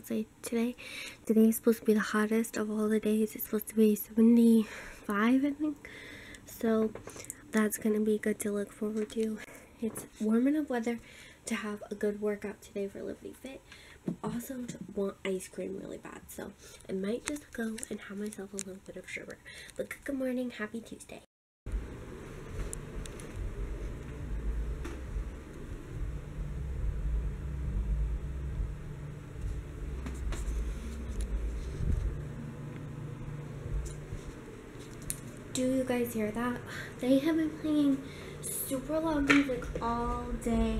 outside today. Today is supposed to be the hottest of all the days. It's supposed to be 75 I think. So that's going to be good to look forward to. It's warm enough weather to have a good workout today for Liberty Fit. But also to want ice cream really bad. So I might just go and have myself a little bit of sugar. But good morning. Happy Tuesday. Do you guys hear that? They have been playing super loud music all day.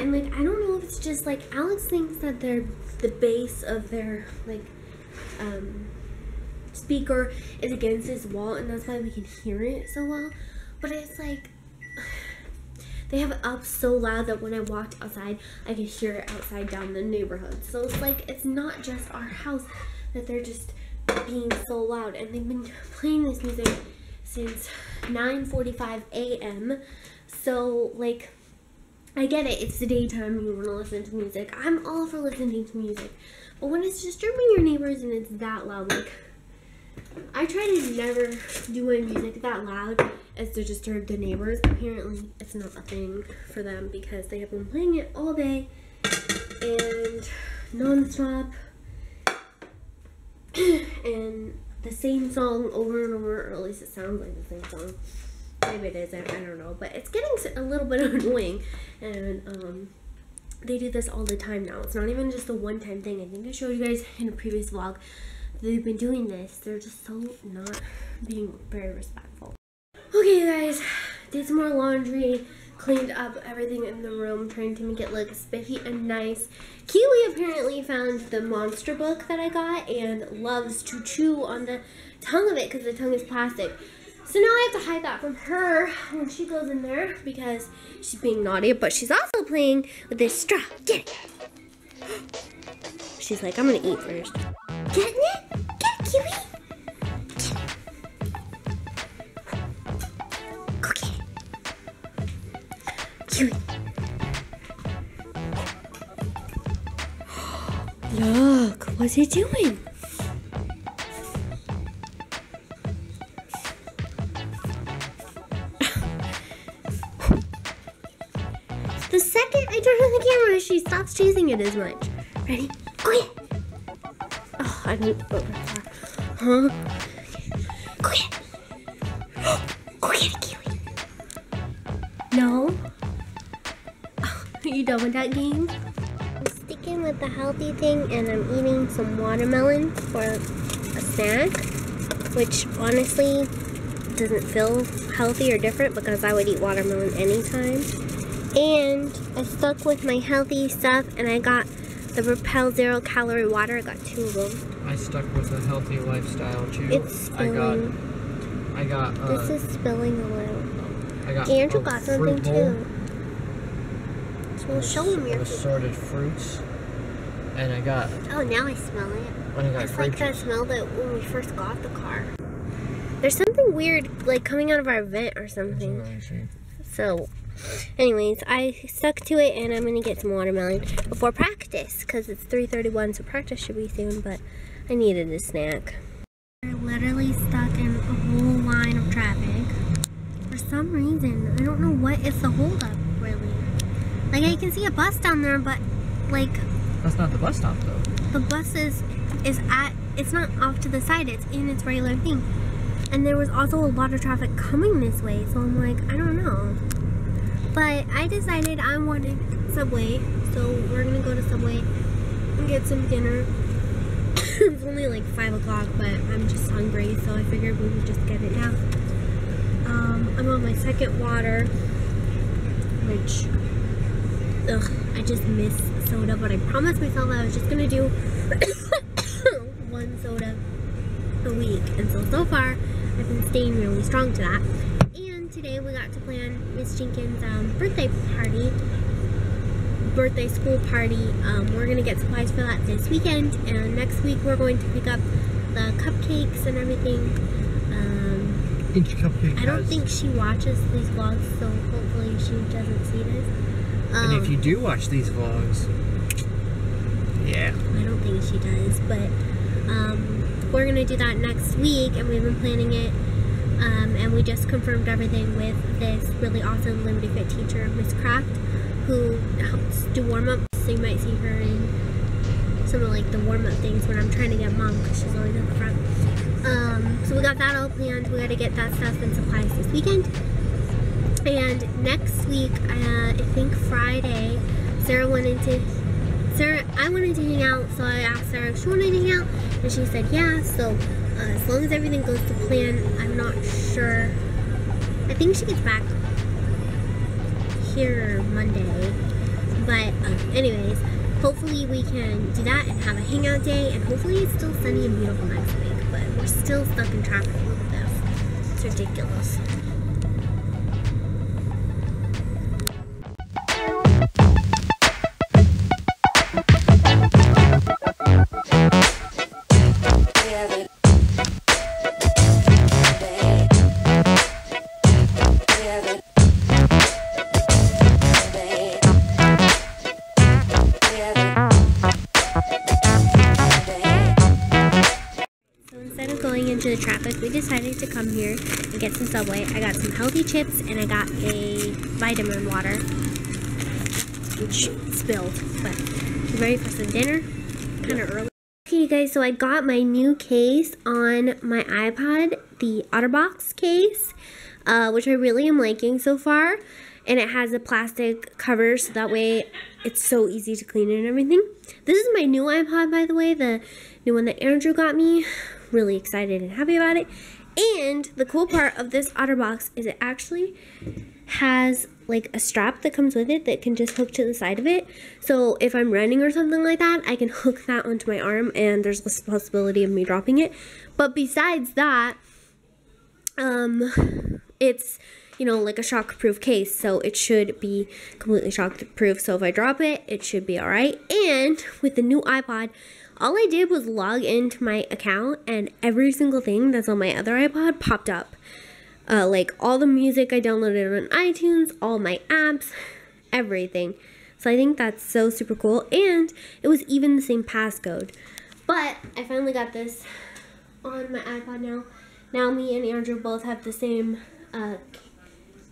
And like, I don't know if it's just like, Alex thinks that they're the bass of their like, um, speaker is against this wall and that's why we can hear it so well. But it's like, they have it up so loud that when I walked outside, I could hear it outside down the neighborhood. So it's like, it's not just our house that they're just being so loud. And they've been playing this music since 9.45 a.m. So, like, I get it. It's the daytime. You want to listen to music. I'm all for listening to music. But when it's disturbing your neighbors and it's that loud, like, I try to never do my music that loud as to disturb the neighbors. Apparently, it's not a thing for them because they have been playing it all day and non-stop. and the same song over and over, or at least it sounds like the same song. Maybe it isn't, I don't know. But it's getting a little bit annoying. And um, they do this all the time now. It's not even just a one-time thing. I think I showed you guys in a previous vlog. They've been doing this. They're just so not being very respectful. Okay, guys. Did some more laundry cleaned up everything in the room, trying to make it look spiffy and nice. Kiwi apparently found the monster book that I got and loves to chew on the tongue of it because the tongue is plastic. So now I have to hide that from her when she goes in there because she's being naughty, but she's also playing with this straw. Get it! She's like, I'm gonna eat first. Getting it? Kiwi. Look, what's he doing? the second I turn on the camera, she stops chasing it as much. Ready? Go ahead. Oh, I didn't. Oh, huh? Go ahead. Done with that game? I'm sticking with the healthy thing and I'm eating some watermelon for a snack, which honestly doesn't feel healthy or different because I would eat watermelon anytime. And I stuck with my healthy stuff and I got the Propel Zero Calorie Water. I got two of them. I stuck with a healthy lifestyle too. It's spilling. I got, I got, uh, this is spilling a little. I got Andrew got something bowl too. So show him your assorted fruits. And I got, Oh, now I smell it. and I got It's like that smell that when we first got the car. There's something weird like coming out of our vent or something. So, anyways, I stuck to it and I'm gonna get some watermelon before practice because it's 3:31, so practice should be soon. But I needed a snack. We're literally stuck in a whole line of traffic for some reason. I don't know what is the holdup. Like I can see a bus down there, but like That's not the bus stop though. the bus is is at it's not off to the side it's in its regular thing. And there was also a lot of traffic coming this way so i'm like i don't know. But i decided i wanted subway so we're gonna go to subway and get some dinner. It's only like five o'clock but i'm just hungry so i figured we would just get it now um, i'm on my second water which ugh, I just miss soda, but I promised myself I was just gonna do one soda a week. And so, so far, I've been staying really strong to that. And today we got to plan Miss Jenkins' um, birthday party, birthday school party. Um, we're gonna get supplies for that this weekend, and next week we're going to pick up the cupcakes and everything. Um, Each cupcake I don't think she watches these vlogs, so hopefully she doesn't see this. Each and if Um, you do watch these vlogs, yeah. I don't think she does, but um, we're gonna do that next week, and we've been planning it. Um, and we just confirmed everything with this really awesome limited fit teacher, Miss Craft, who helps do warm ups. So you might see her in some of like the warm up things when I'm trying to get mom because she's always at the front. Um, so we got that all planned. We got to get that stuff and supplies this weekend. And next week, uh, I think Friday, Sarah wanted to Sarah, I wanted to hang out, so I asked Sarah if she wanted to hang out, and she said yeah. So uh, as long as everything goes to plan, I'm not sure. I think she gets back here Monday, but uh, anyways, hopefully we can do that and have a hangout day, and hopefully it's still sunny and beautiful next week. But we're still stuck in traffic this. It's ridiculous. Come here and get some Subway. I got some healthy chips and I got a vitamin water, which spilled. But we're ready for some dinner, kind of early. Okay, you guys, so I got my new case on my iPod, the OtterBox case, uh, which I really am liking so far. And it has a plastic cover, so that way it's so easy to clean and everything. This is my new iPod, by the way, the new one that Andrew got me. Really excited and happy about it. And the cool part of this OtterBox is it actually has like a strap that comes with it that can just hook to the side of it. So if I'm running or something like that, I can hook that onto my arm and there's less possibility of me dropping it. But besides that, um, it's you know like a shock proof case so it should be completely shock proof so if i drop it it should be all right and with the new ipod all i did was log into my account and every single thing that's on my other ipod popped up uh, like all the music i downloaded on itunes all my apps everything so i think that's so super cool and it was even the same passcode but i finally got this on my ipod now now me and Andrew both have the same uh,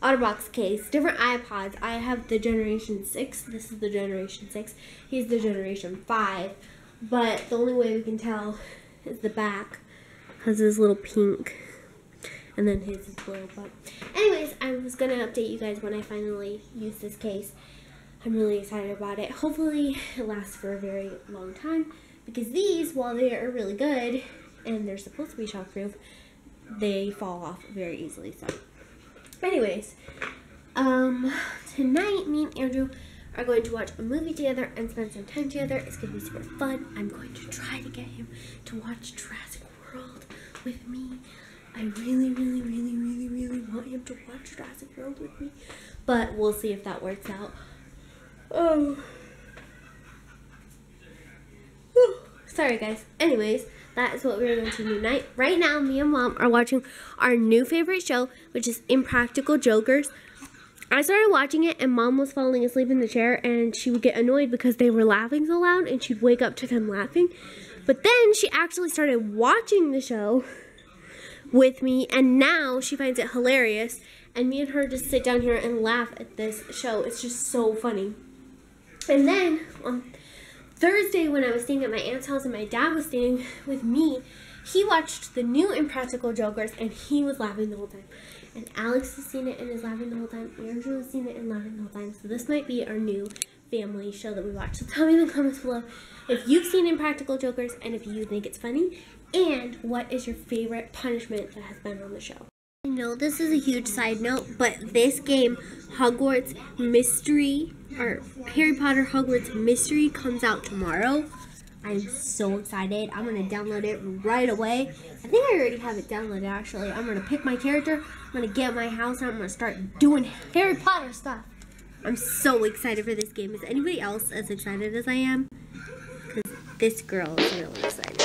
OtterBox case, different iPods. I have the Generation 6. This is the Generation 6. He's the Generation 5. But the only way we can tell is the back has this little pink. And then his is blue. But anyways, I was going to update you guys when I finally use this case. I'm really excited about it. Hopefully it lasts for a very long time. Because these, while they are really good, and they're supposed to be shockproof, they fall off very easily. So, anyways, um, tonight me and Andrew are going to watch a movie together and spend some time together. It's gonna be super fun. I'm going to try to get him to watch Jurassic World with me. I really, really, really, really, really want him to watch Jurassic World with me, but we'll see if that works out. Oh. Sorry, guys. Anyways, that is what we're going to do tonight. Right now, me and mom are watching our new favorite show, which is Impractical Jokers. I started watching it, and mom was falling asleep in the chair, and she would get annoyed because they were laughing so loud, and she'd wake up to them laughing. But then she actually started watching the show with me, and now she finds it hilarious. And me and her just sit down here and laugh at this show. It's just so funny. And then on Thursday, when I was staying at my aunt's house and my dad was staying with me, he watched the new Impractical Jokers and he was laughing the whole time. And Alex has seen it and is laughing the whole time. Andrew has seen it and laughing the whole time. So this might be our new family show that we watch. So tell me in the comments below if you've seen Impractical Jokers and if you think it's funny. And what is your favorite punishment that has been on the show? I know this is a huge side note, but this game, Hogwarts Mystery, or Harry Potter Hogwarts Mystery, comes out tomorrow. I'm so excited. I'm going to download it right away. I think I already have it downloaded, actually. I'm going to pick my character, I'm going to get my house, and I'm going to start doing Harry Potter stuff. I'm so excited for this game. Is anybody else as excited as I am? Because this girl is really excited.